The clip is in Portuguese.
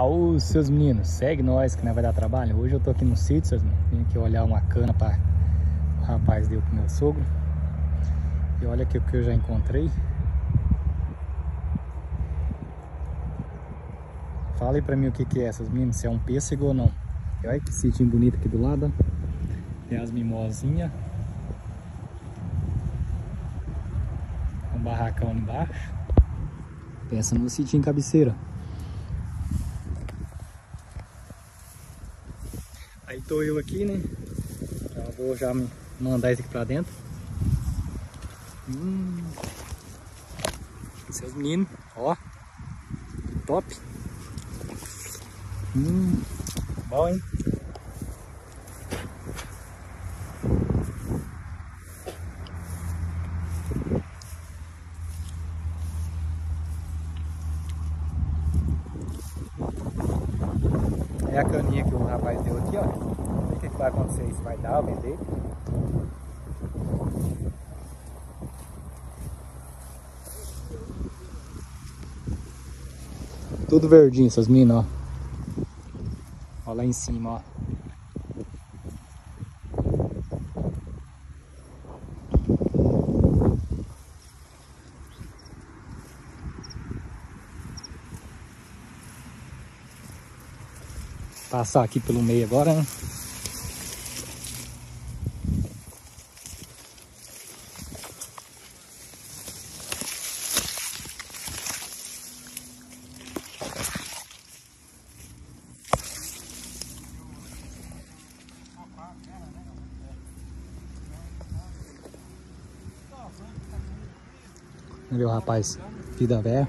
Aos seus meninos, segue nós que não vai dar trabalho. Hoje eu tô aqui no sítio, seus meninos. Vim aqui olhar uma cana para o rapaz deu pro meu sogro. E olha aqui o que eu já encontrei. Fala aí pra mim o que, que é essas meninas, se é um pêssego ou não. E olha que sítio bonito aqui do lado. Tem as mimosinhas. Um barracão embaixo. Pensa no sítio em cabeceira. Aí tô eu aqui, né? Já vou já mandar isso aqui pra dentro. Hum. Seus meninos, ó. Top. Hum. Bom, hein? É a caninha que o rapaz deu aqui, ó. O que, que vai acontecer? Isso vai dar, vender. Tudo verdinho, essas minas, ó. Ó lá em cima, ó. Passar aqui pelo meio agora, né? Olha o rapaz, vida velha.